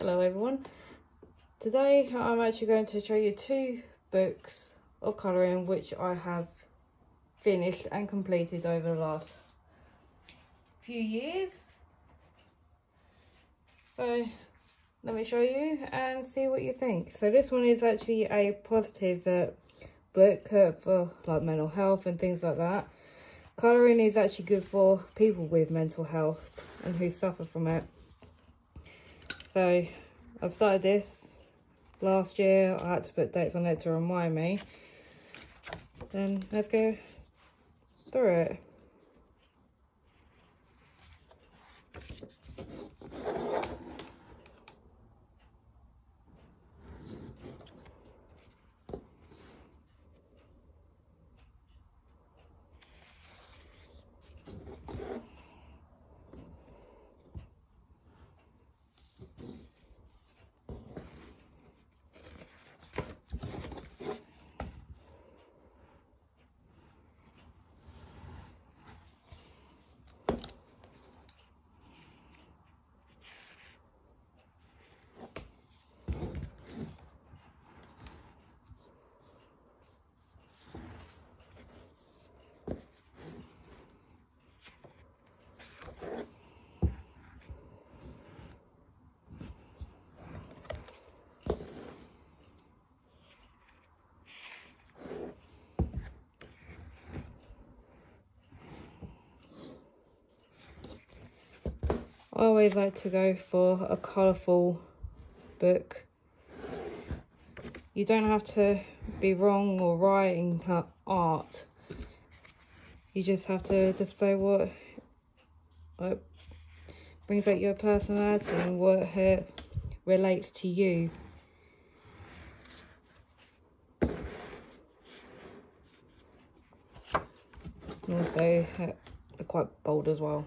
Hello everyone. Today I'm actually going to show you two books of colouring which I have finished and completed over the last few years. So let me show you and see what you think. So this one is actually a positive uh, book uh, for like mental health and things like that. Colouring is actually good for people with mental health and who suffer from it. So I started this last year. I had to put dates on it to remind me. Then let's go through it. Always like to go for a colourful book. You don't have to be wrong or right in art. You just have to display what, what brings out your personality and what relates to you. And also, uh, they're quite bold as well.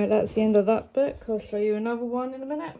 Right, that's the end of that book. I'll show you another one in a minute.